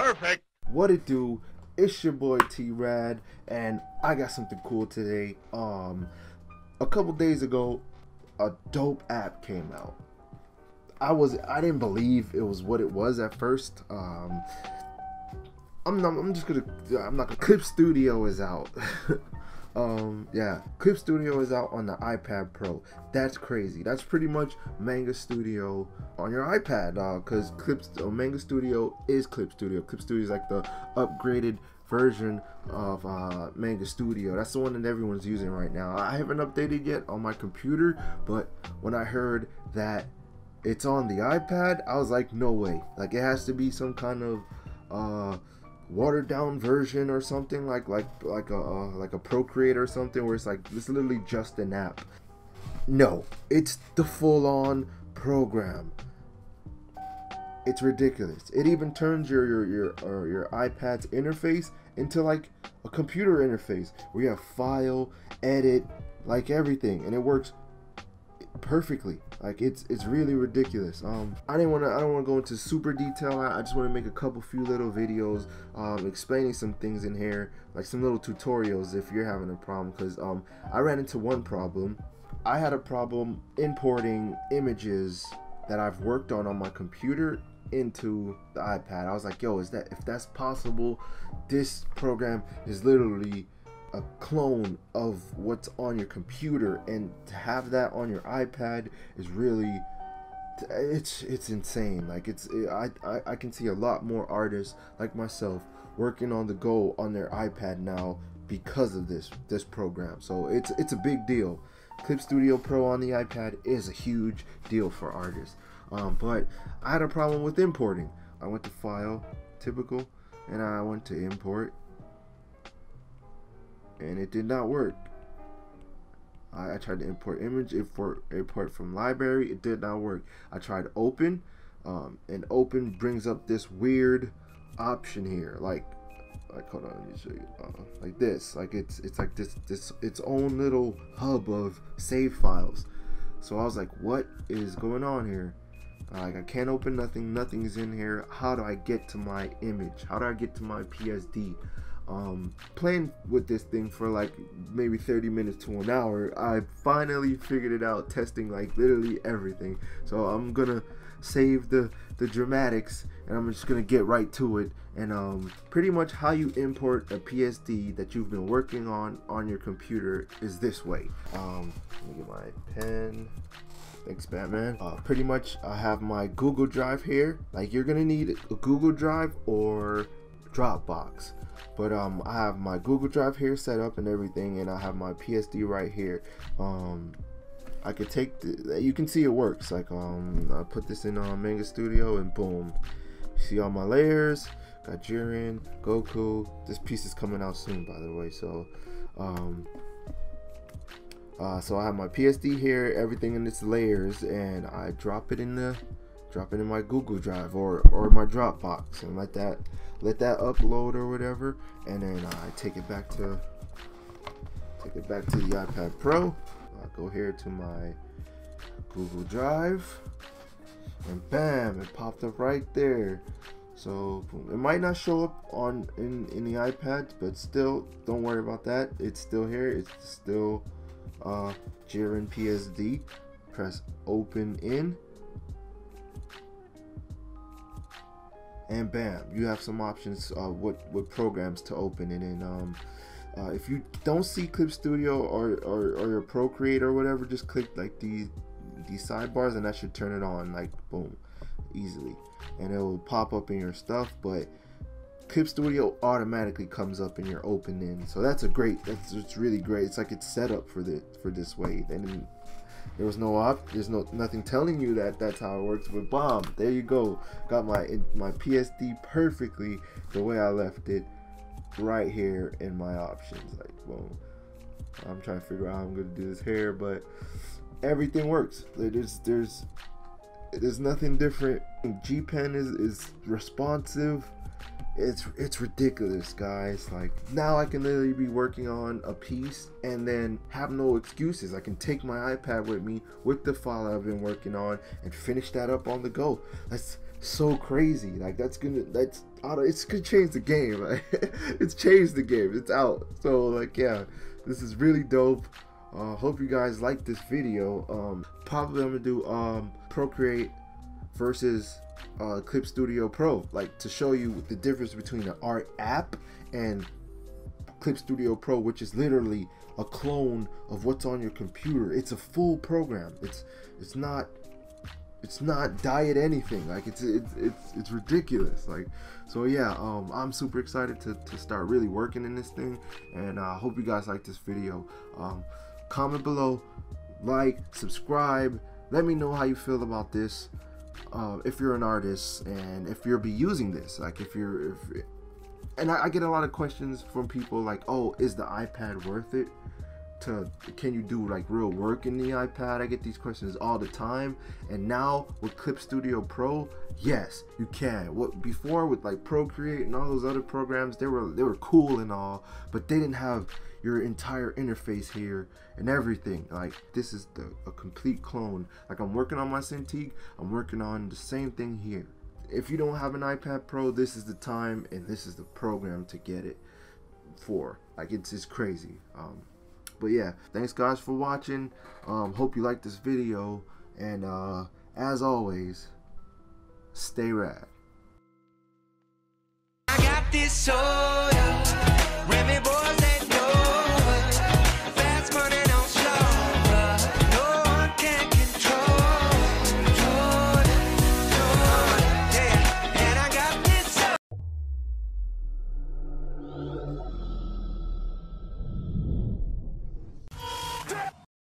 Perfect. What it do? It's your boy T Rad, and I got something cool today. Um, a couple days ago, a dope app came out. I was I didn't believe it was what it was at first. Um, I'm not, I'm just gonna I'm not gonna Clip Studio is out. um yeah clip studio is out on the ipad pro. That's crazy. That's pretty much manga studio on your ipad dog. because uh, clip uh, manga studio is clip studio. Clip studio is like the upgraded version of uh, manga studio. That's the one that everyone's using right now. I haven't updated yet on my computer but when i heard that it's on the ipad i was like no way. Like it has to be some kind of uh watered down version or something like like like a uh, like a Procreate or something where it's like it's literally just an app. No, it's the full on program. It's ridiculous. It even turns your your your or your iPad's interface into like a computer interface where you have file, edit, like everything, and it works perfectly. Like it's it's really ridiculous. Um, I didn't want to I don't want to go into super detail. I, I just want to make a couple few little videos um, explaining some things in here, like some little tutorials if you're having a problem. Because um, I ran into one problem. I had a problem importing images that I've worked on on my computer into the iPad. I was like, yo, is that if that's possible? This program is literally a clone of what's on your computer and to have that on your iPad is really it's it's insane. Like it's it, I, I I can see a lot more artists like myself working on the go on their iPad now because of this this program. So it's it's a big deal. Clip Studio Pro on the iPad is a huge deal for artists. Um, but I had a problem with importing. I went to file typical and I went to import and it did not work. I, I tried to import image, import, import from library, it did not work. I tried open, um, and open brings up this weird option here, like, like hold on, let me show you, uh, like this, like it's it's like this this its own little hub of save files. So I was like, what is going on here? Like I can't open nothing, nothing is in here. How do I get to my image? How do I get to my PSD? Um, playing with this thing for like maybe 30 minutes to an hour, I finally figured it out, testing like literally everything. So I'm gonna save the the dramatics, and I'm just gonna get right to it. And um, pretty much how you import a PSD that you've been working on on your computer is this way. Um, let me get my pen. Thanks, Batman. Uh, pretty much, I have my Google Drive here. Like, you're gonna need a Google Drive or Dropbox. But um, I have my Google Drive here set up and everything, and I have my PSD right here. Um, I could take the, you can see it works. Like um, I put this in uh, Manga Studio, and boom, you see all my layers. Got Jiren, Goku. This piece is coming out soon, by the way. So, um, uh, so I have my PSD here, everything in its layers, and I drop it in the drop it in my Google Drive or or my Dropbox and let that let that upload or whatever. And then I take it back to take it back to the iPad Pro. I go here to my Google Drive and bam it popped up right there. So it might not show up on in, in the iPad but still don't worry about that. It's still here. It's still uh Jiren PSD press open in and bam, you have some options uh, what what programs to open. And then um, uh, if you don't see Clip Studio or, or or your Procreate or whatever, just click like these these sidebars and that should turn it on like boom easily. And it will pop up in your stuff but Clip Studio automatically comes up in your open in so that's a great that's it's really great. It's like it's set up for the for this way. And there was no op. There's no nothing telling you that that's how it works. But bomb, there you go. Got my my PSD perfectly the way I left it, right here in my options. Like boom. I'm trying to figure out how I'm gonna do this hair, but everything works. There's there's there's nothing different. G Pen is is responsive it's it's ridiculous guys like now i can literally be working on a piece and then have no excuses i can take my ipad with me with the file i've been working on and finish that up on the go that's so crazy like that's gonna that's it's gonna change the game. it's changed the game. It's out. So like yeah, this is really dope. Uh, hope you guys like this video. Um, probably I'm gonna do um, Procreate versus uh, Clip Studio Pro, like to show you the difference between the art app and Clip Studio Pro, which is literally a clone of what's on your computer. It's a full program. It's it's not it's not diet anything. Like it's it's it's, it's ridiculous. Like so yeah. Um, I'm super excited to to start really working in this thing, and I uh, hope you guys like this video. Um, comment below, like, subscribe. Let me know how you feel about this. Uh, if you're an artist and if you'll be using this, like if you're if and I, I, get a lot of questions from people like, "Oh, is the iPad worth it?" To can you do like real work in the iPad? I get these questions all the time, and now with Clip Studio Pro, yes, you can. What before with like Procreate and all those other programs, they were they were cool and all, but they didn't have your entire interface here and everything. Like this is the a complete clone. Like I'm working on my Cintiq, I'm working on the same thing here if you don't have an iPad Pro, this is the time and this is the program to get it for. Like it's just crazy. Um, but yeah, thanks guys for watching. Um, hope you like this video and uh, as always, stay rad.